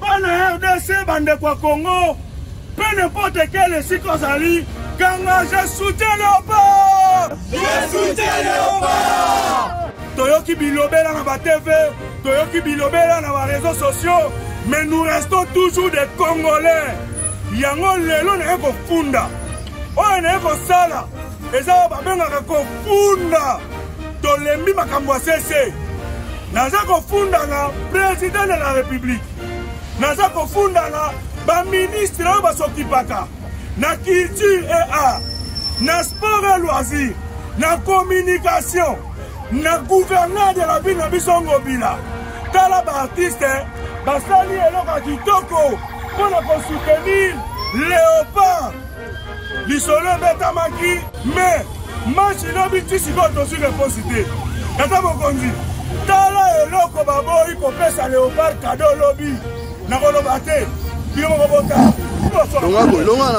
Bana RDC bandeko ya Congo peu n'importe quel esika ozali kanga je soutien leopard je soutien leopard toyoki bilobela na ba tv toyoki bilobela na ba réseaux sociaux mais nous restons toujours des congolais yango lelo naye kofunda oyo naye kosala eza oyo babengaka kofunda tolembi makambo ya sese naza kofundana president de la république naza kofundana baministre oyo basokipaka na culture et art na sport et loisir na communication na gouverneur de la ville na biso ngobila tala baartiste basali eloko ya kitoko mpo na kosoutenir léopard lisolo ebetamaki me match lobi ti sikoyo tozwi reponse te tata mokonzi tala eloko baboyi kopesa leopard kado lobi nakoloba te bino moko botala longa boye longa na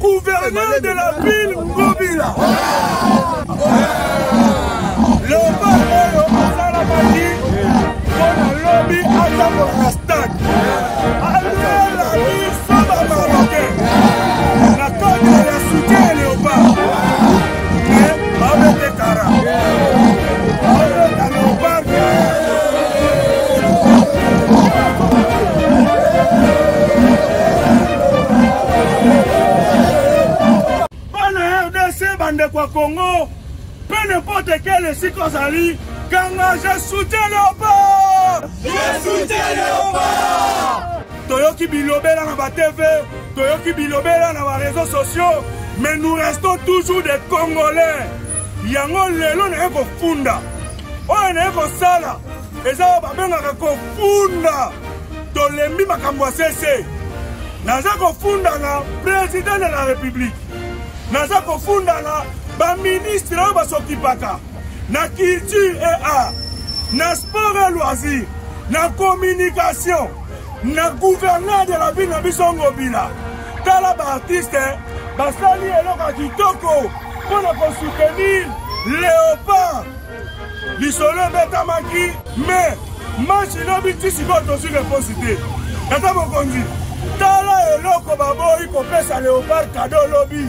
Gouverneur de la ville Ngobila. Loba oyo asalamaki mpo na lobi atambola na stade. Alala biso bamaloke na kati ya soutien ya leopard. bandeko ya congo mpe nimporte quel esika ozali kanga je soutien leopard toyoki bilobela na batv toyoki bilobela na ba réseaux sociaux mais nous restons toujours des congolais yango lelo naye kofunda oyo naye kosala eza oyo babengaka kofunda tolembi makambo ya sese naza kofunda na président de la république naza kofunda na baministre oyo basokipaka na culture et art na sport et loisir na communication na gouverneur de la ville na biso ngobila tala baartiste basali eloko ya kitoko mpo na kosoutenir leopard lisolo ebetamaki mais match lobi ti sikoyo tozwi reponse te tata mokonzi tala eloko baboyi kopesa leopard kado lobi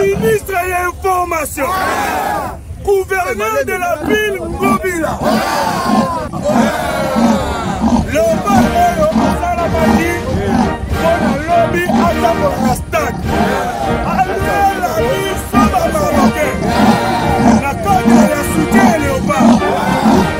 ministre ya information gouverneur de la ville ngobila loba oyo asalamaki mpo na lobi atambola na stade alela biso bamaroke na kati ya soutien ya leopard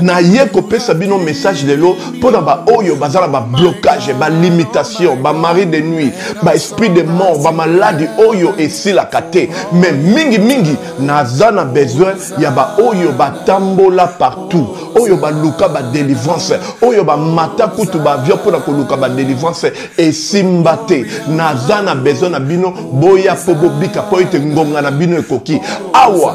naye kopesa bino message lelo mpo na baoyo baza na bablocage balimitation bamari de nuit baesprit de mort bamaladi oyo esilaka te mais mingimingi naza na besoin ya baoyo batambola partout oyo baluka badelivrance oyo bamata kutu bavio mpo na koluka badelivrance esimba te naza na besoin na bino boya mpo bobika mpo ete ngonga na bino ekoki awa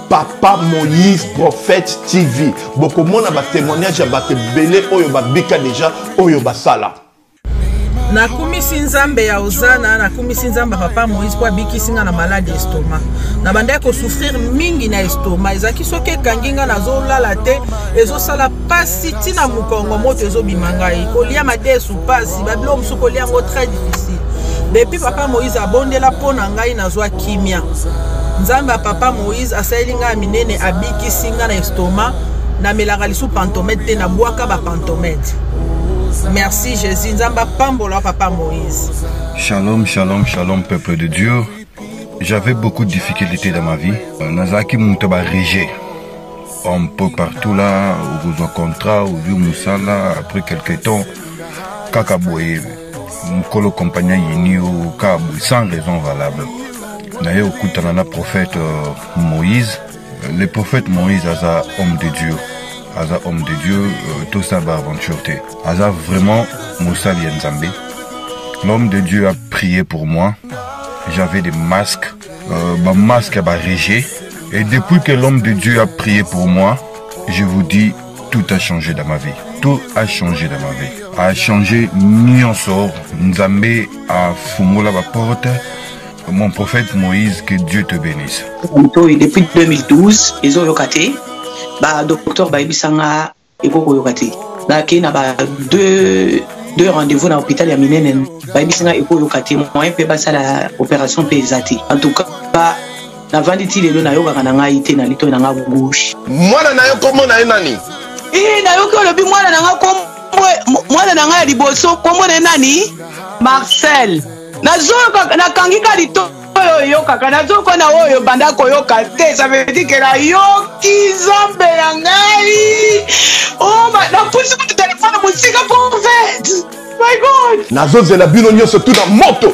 papa moïse prophète tv bokomona batémoignage ya bato ebele oyo babika deja oyo basala nakumisi nzambe ya ozana nakumisi nzambe ya papa moïse mpo abikisi nga na maladi ya estoma na bandaki kosouffrir mingi na estoma ezalaki soki ekangi nga nazolala te ezosala mpasi ntina mokongo moto ezobima ngai kolia madesu mpasi babilo mosusu kolia yango très difficile depuis papa moïse abondela mpo na ngai nazwaki kimia nzambe ya papa moïse asaleli ngai ya minene abikisi ngai na estoma namelaka lisu pantomete te nabwaka bapantomete merci jésus nzambe apambola papa moïse shalom shalom shalom peuple de dieu j'avais beaucoup de difficultés dans ma vie euh, nazalaki moto ya barejet un peu partout là okozwa contrat ozwi mosala après quelque temps kaka boye mokolo kompani ayini yo kaka boye sans raison valable naye okutana na prophète euh, moïse le prophète moïse aza homme de dieu aza homme de dieu euh, tosala baaventure te aza vraiment mosali ya nzambe l'homme de dieu a prié pour moi j'avais des masques euh, ba masque ya ba rejet et depuis que l'homme de dieu a prié pour moi je vous dis tout a changé dans ma vie tout a changé dans ma vie a changé nyonso nzambe afungola baporte mon prophète moïse que dieu te bénisse moto oyo depuis 2012 ezoyoka te badocteur bayebisa nga ekoki koyoka te nakei na ba deux deux rendez-vous na hôpital ya minene bayebisi ngai ekoyoka te moyen mpe basala opération mpe eza te en tout cas navandi ti lelo nayokaka na ngai te na litoi na ngai gauche mwana na yo nkombo na ye nani ee nayoki olobi mwana na ngai kombo mwana na ngai ya liboso nkombo na ye nani marcel nazoyoka nakangi ka litoi oyo oyokaka nazoko na oyo banda koyoka te ça veut dire que nayoki nzambe na ngai oh, napusi kutu telefone mosika profete my god nazozela bino nyonso tu na moto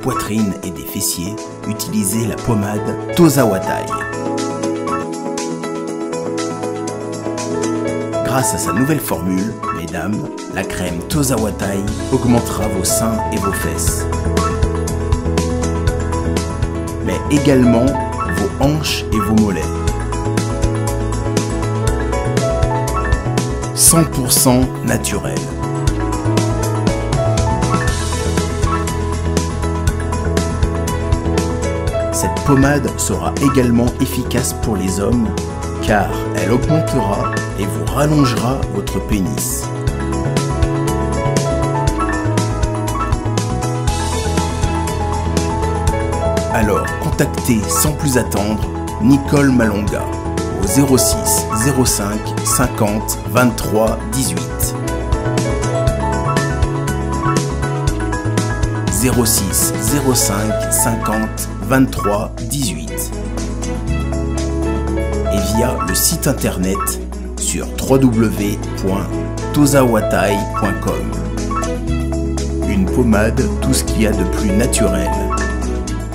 poitrine et des fessiers, utilisez la pommade Tozawatai. Grâce à sa nouvelle formule, mesdames, la crème Tozawatai augmentera vos seins et vos fesses. Mais également vos hanches et vos mollets. 100% naturel. pommade sera également efficace pour les hommes car elle augmentera et vous rallongera votre pénis. Alors contactez sans plus attendre Nicole Malonga au 06 05 50 23 18. 06 05 50 23 18 et via le site internet sur www.tozawatai.com. Une pommade, tout ce qu'il y a de plus naturel.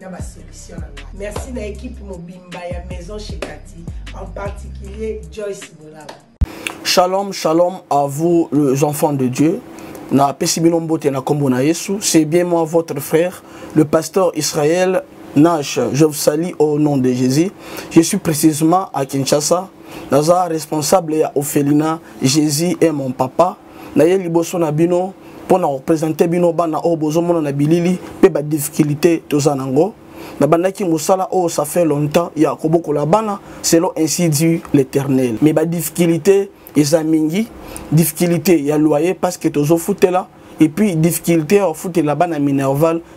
na ba solution na ngai merci na equipe mobimba ya maison chez Cathy en particulier Joyce Bolaba Shalom shalom à vous les enfants de Dieu na pesi bino mbote na kombo na Yesu c'est bien moi votre frère le pasteur Israël Nash je vous salue au nom de Jésus je suis précisément à Kinshasa naza responsable ya Ophelina Jésus est mon papa naye liboso na bino mpo na kopresente bino bana oyo bozomona na bilili mpe badifficulté toza nango nabandaki mosala oyo ça fait longtemps ya kobokola bana selon ainsi dit l'éternel mais badifficulté eza mingi difficulté ya loyer parce que tozofutela et puis difficulté ya kofutela bana minerval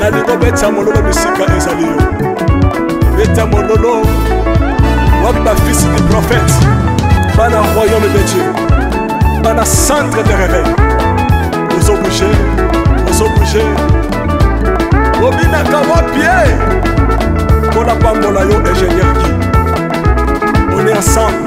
nalingi obeta mololo bisika ezali yo beta mololo wapi bafisi du prophète bana royaume de dieu bana centre de réveil ozobouge ozobouge obinaka wapie mpo napambola yo ingénieur ki on est ensemble